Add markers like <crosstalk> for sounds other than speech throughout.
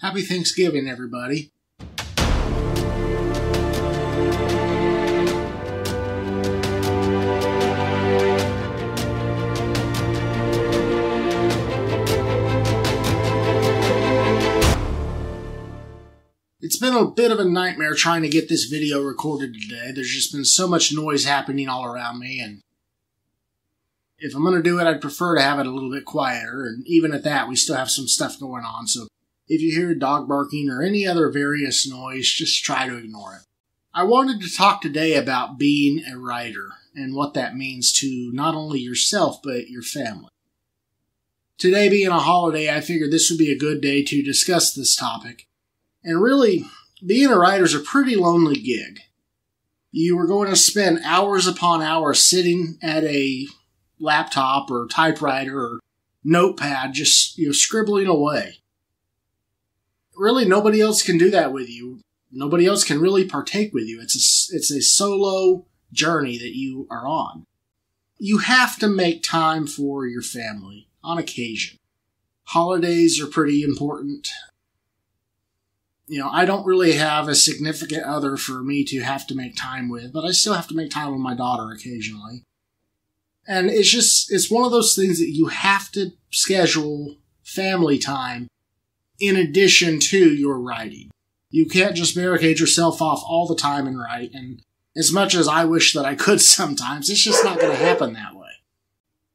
Happy Thanksgiving, everybody. It's been a bit of a nightmare trying to get this video recorded today. There's just been so much noise happening all around me, and if I'm going to do it, I'd prefer to have it a little bit quieter. And even at that, we still have some stuff going on. So if you hear a dog barking or any other various noise, just try to ignore it. I wanted to talk today about being a writer and what that means to not only yourself, but your family. Today being a holiday, I figured this would be a good day to discuss this topic. And really, being a writer is a pretty lonely gig. You are going to spend hours upon hours sitting at a laptop or typewriter or notepad just you know scribbling away. Really nobody else can do that with you. Nobody else can really partake with you. It's a, it's a solo journey that you are on. You have to make time for your family on occasion. Holidays are pretty important. You know, I don't really have a significant other for me to have to make time with, but I still have to make time with my daughter occasionally. And it's just, it's one of those things that you have to schedule family time in addition to your writing. You can't just barricade yourself off all the time and write. And as much as I wish that I could <laughs> sometimes, it's just not going to happen that way.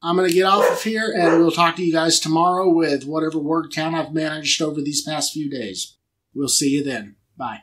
I'm going to get off of here and we'll talk to you guys tomorrow with whatever word count I've managed over these past few days. We'll see you then. Bye.